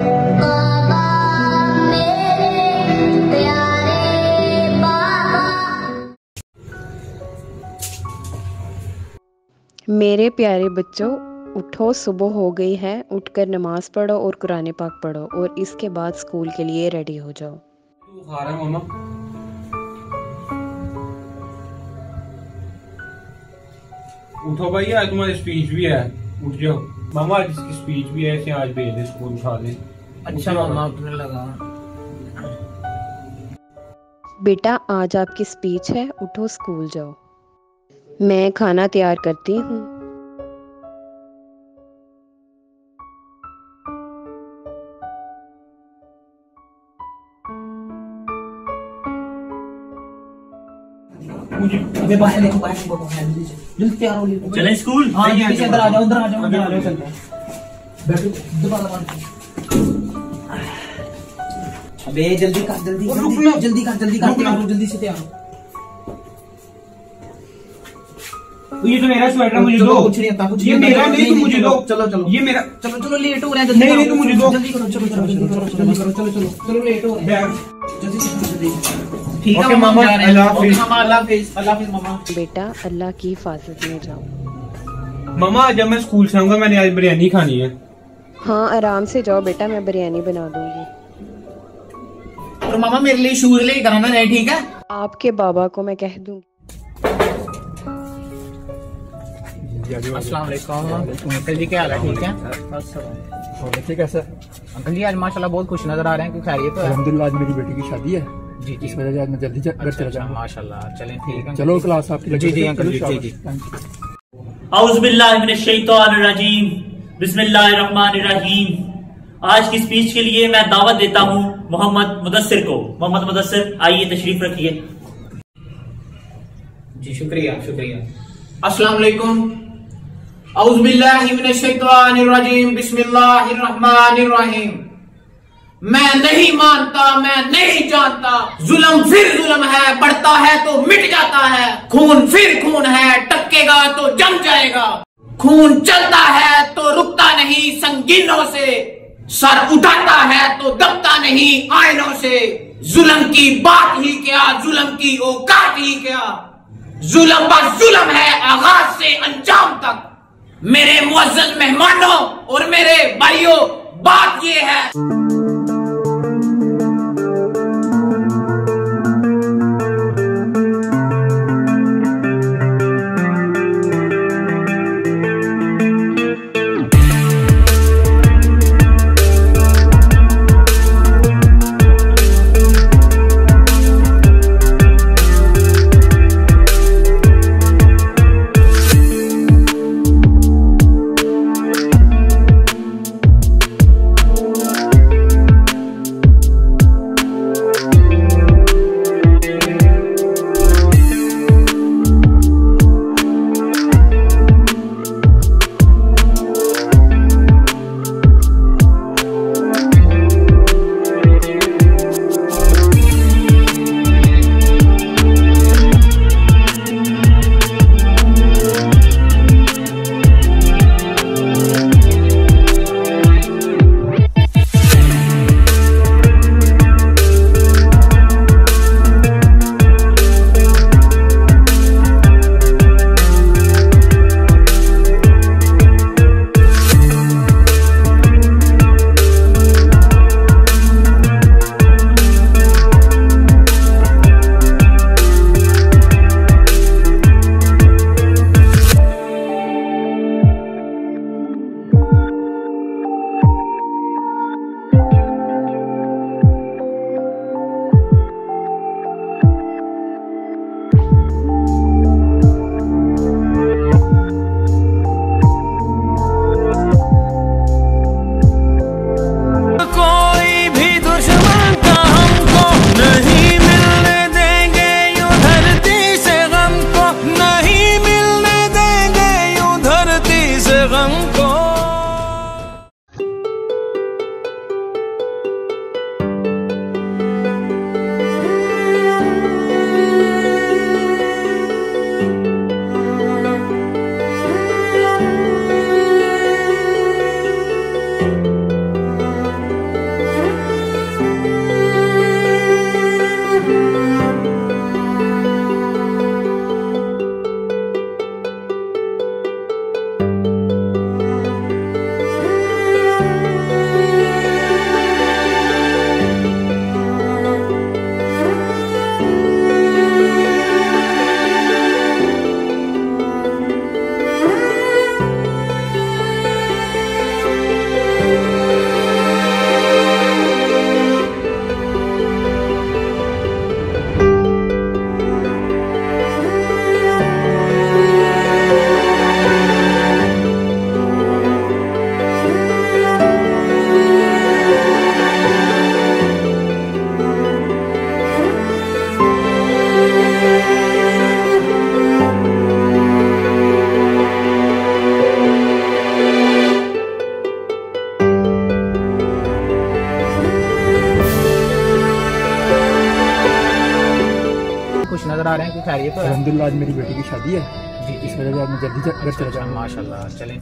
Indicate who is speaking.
Speaker 1: बाबा मेरे प्यारे बाबा।
Speaker 2: बच्चों उठो सुबह हो गई है उठकर नमाज़ पढ़ो और कुरान पाक पढ़ो और इसके बाद स्कूल के लिए रेडी हो जाओ।
Speaker 3: खा रहा है उठो भाई आज तुम्हारी स्पीच भी है। उठ जाओ। मामा आज इसकी स्पीच भी है इसे आज भेज दे स्कूल उठा दे।
Speaker 4: अच्छा मामा उठने लगा।
Speaker 2: बेटा आज आपकी स्पीच है उठो स्कूल जाओ। मैं खाना तैयार करती हूँ।
Speaker 4: अबे बाहर देखो बाहर देखो बाहर जल्दी तैयार हो लियो
Speaker 5: चलें स्कूल?
Speaker 4: हाँ ये पीछे अंदर आ जाओ अंदर आ जाओ अंदर आ जाओ चलते हैं। बैठो दोबारा बाहर अबे जल्दी कर जल्दी
Speaker 3: रुक
Speaker 4: जल्दी जल्दी कर जल्दी कर तैयार हो जल्दी से तैयार हो।
Speaker 3: ये तो मेरा स्वेटर मुझे दो।
Speaker 4: कुछ नहीं आता कुछ
Speaker 3: ये मेरा नहीं तुम मुझे दो।
Speaker 4: चलो चलो।
Speaker 3: ये मेरा
Speaker 4: चलो चलो लेट हो रहे हैं जल्दी
Speaker 3: नहीं, नहीं, तुम मुझे दो।
Speaker 4: जल्दी करो चलो चलो करो चलो चलो चलो लेट हो रहे हैं। जल्दी जल्दी ठीक है
Speaker 3: मामा,
Speaker 4: मामा जा रहे हैं।
Speaker 3: अल्लाह हाफिज।
Speaker 4: अल्लाह हाफिज अल्लाह हाफिज मामा.
Speaker 2: बेटा अल्लाह की हिफाजत में जाओ।
Speaker 3: मामा जब मैं स्कूल से आऊँगा मैंने आज बिरयानी खानी है।
Speaker 2: हाँ आराम से जाओ बेटा मैं बिरयानी बना दूँगी।
Speaker 4: और मामा मेरे लिए शूज़ ले कराना नहीं ठीक है?
Speaker 2: आपके बाबा को मैं कह दूँगी
Speaker 4: अंकल जी क्या हाल है? ठीक है?
Speaker 6: ठीक है सर।
Speaker 4: अंकल जी आज माशाल्लाह बहुत खुश नज़र आ रहे हैं क्यों खैरियत तो है?
Speaker 6: अलहमदिल्ला आज मेरी बेटी की शादी है।
Speaker 4: जी
Speaker 6: इस वजह से आज मैं जल्दी घर
Speaker 4: अच्छा,
Speaker 6: चला
Speaker 4: अच्छा,
Speaker 6: जाऊँगा।
Speaker 4: माशाल्लाह। चलें ठीक है।
Speaker 6: चलो क्लास आपकी
Speaker 4: जी जी
Speaker 6: है।
Speaker 4: अंकल
Speaker 5: बिस्मिल्लाहिर्रहमानिर्रहीम आज की स्पीच के लिए मैं दावत देता हूँ मोहम्मद मुदस्सिर को। मोहम्मद मुदस्सिर आइए तशरीफ़ रखिए।
Speaker 4: जी शुक्रिया शुक्रिया। अस्सलाम वालेकुम औज़ बिल्लाहि मैं नहीं मानता, मैं नहीं जानता। जुलम फिर जुलम है, बढ़ता है तो मिट जाता है। खून फिर खून है, टपकेगा तो जम जाएगा। खून चलता है तो रुकता नहीं संगीनों से। सर उठाता है तो दबता नहीं आयनों से। जुल्म की बात ही क्या, जुलम की औकात ही क्या? जुलम पर जुल्म है आगाज़ से अंजाम तक। मेरे मुअज्जज मेहमानों और मेरे भाइयों, बात ये है।
Speaker 7: आ रहे हैं कि खैरियत तो है।
Speaker 6: अलहमदिल्ला आज मेरी बेटी की शादी है।
Speaker 7: जी
Speaker 6: इस वजह से आज मैं जल्दी घर चला जाऊँ
Speaker 7: माशाल्लाह चलें।